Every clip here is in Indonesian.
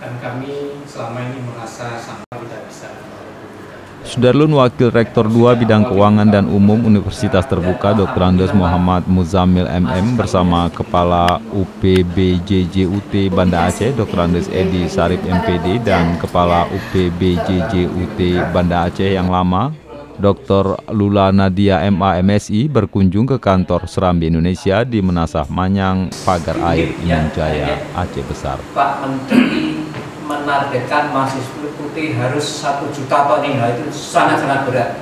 dan kami selama ini merasa tidak bisa Sudarlun Wakil Rektor 2 Bidang Keuangan dan Umum Universitas Terbuka Dr. Andes Muhammad Muzamil MM bersama Kepala UPBJJUT Banda Aceh Dr. Andes Edi Sarip MPD dan Kepala UPBJJUT Banda Aceh yang lama Dr. Lula Nadia MA MSI berkunjung ke kantor Serambi Indonesia di Menasah Manyang, Pagar Air, Inang Jaya, Aceh Besar. Pak Menteri menargetkan mahasiswa putih harus satu juta ton ini, nah, itu sangat-sangat berat.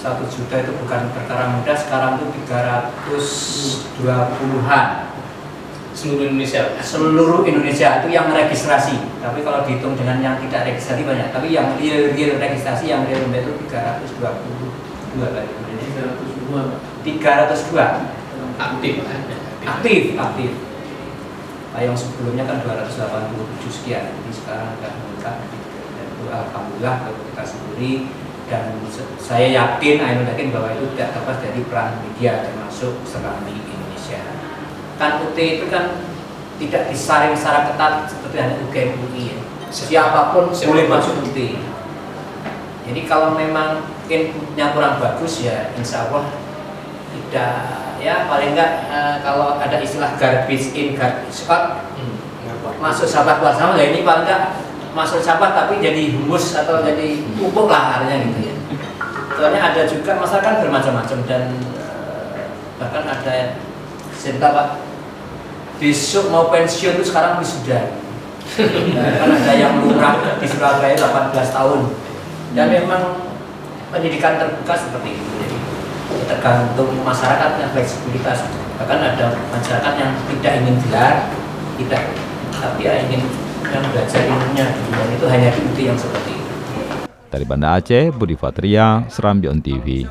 Satu juta itu bukan perkara mudah, sekarang itu 320-an. seluruh Indonesia? Seluruh Indonesia itu yang registrasi, tapi kalau dihitung dengan yang tidak registrasi banyak, tapi yang real, real registrasi, yang real itu 322 kali. 302 aktif aktif aktif nah, yang sebelumnya kan 287 sekian jadi sekarang sudah meningkat dan itu alhamdulillah kalau kita sendiri dan saya yakin Ainul yakin bahwa itu tidak lepas dari peran media termasuk Serambi Indonesia kan UT itu kan tidak disaring secara ketat seperti hanya UGM UI ya. siapa pun Siapa pun. boleh masuk UT jadi kalau memang inputnya kurang bagus ya insya Allah tidak ya paling enggak eh, kalau ada istilah garbage in garbage out. Masuk sampah keluar sampah ya ini paling enggak masuk sampah tapi jadi humus atau jadi pupuk lah artinya gitu ya. Soalnya ada juga masyarakat bermacam-macam dan eh, bahkan ada cerita pak besok mau pensiun itu sekarang wisuda. Nah, kan ada yang lurah di Surabaya 18 tahun. Dan memang pendidikan terbuka seperti itu. jadi tergantung masyarakatnya fleksibilitas. Bahkan ada masyarakat yang tidak ingin gelar tidak tapi ya ingin yang belajar ilmunya. Dan itu hanya di UT yang seperti itu. Dari Banda Aceh, Budi Fatria, Serambi On TV.